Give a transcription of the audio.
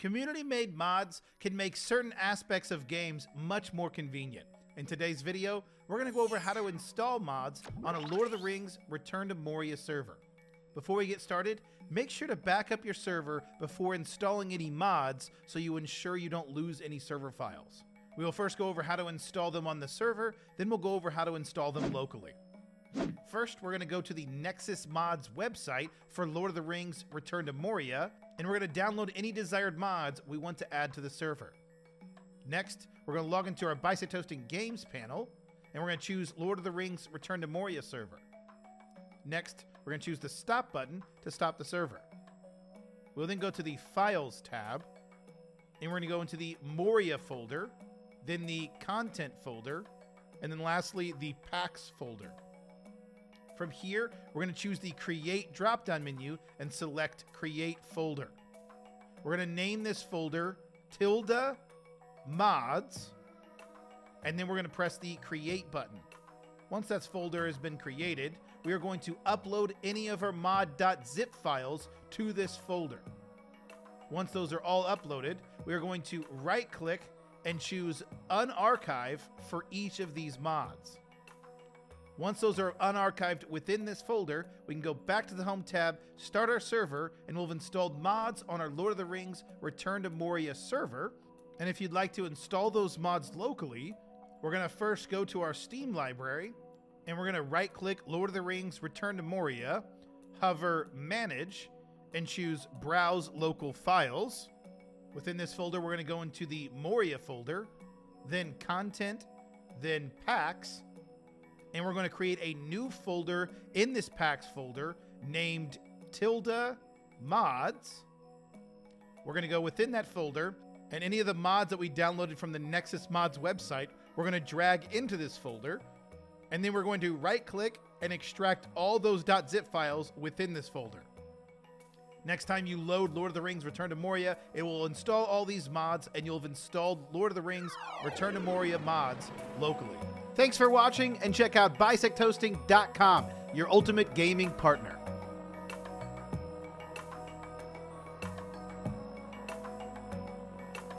Community made mods can make certain aspects of games much more convenient. In today's video, we're going to go over how to install mods on a Lord of the Rings Return to Moria server. Before we get started, make sure to back up your server before installing any mods so you ensure you don't lose any server files. We will first go over how to install them on the server, then we'll go over how to install them locally. First, we're going to go to the Nexus Mods website for Lord of the Rings Return to Moria, and we're going to download any desired mods we want to add to the server. Next, we're going to log into our Bisect Hosting Games panel, and we're going to choose Lord of the Rings Return to Moria server. Next, we're going to choose the Stop button to stop the server. We'll then go to the Files tab, and we're going to go into the Moria folder, then the Content folder, and then lastly, the Packs folder. From here, we're going to choose the Create drop-down menu and select Create Folder. We're going to name this folder tilde mods, and then we're going to press the Create button. Once that folder has been created, we are going to upload any of our mod.zip files to this folder. Once those are all uploaded, we are going to right-click and choose Unarchive for each of these mods. Once those are unarchived within this folder, we can go back to the Home tab, start our server, and we'll have installed mods on our Lord of the Rings Return to Moria server. And if you'd like to install those mods locally, we're going to first go to our Steam library, and we're going to right click Lord of the Rings Return to Moria, hover Manage, and choose Browse Local Files. Within this folder, we're going to go into the Moria folder, then Content, then Packs, and we're going to create a new folder in this packs folder named tilde mods. We're going to go within that folder, and any of the mods that we downloaded from the Nexus Mods website, we're going to drag into this folder. And then we're going to right click and extract all those .zip files within this folder. Next time you load Lord of the Rings Return to Moria, it will install all these mods and you'll have installed Lord of the Rings Return to Moria mods locally. Thanks for watching and check out bisecthosting.com, your ultimate gaming partner.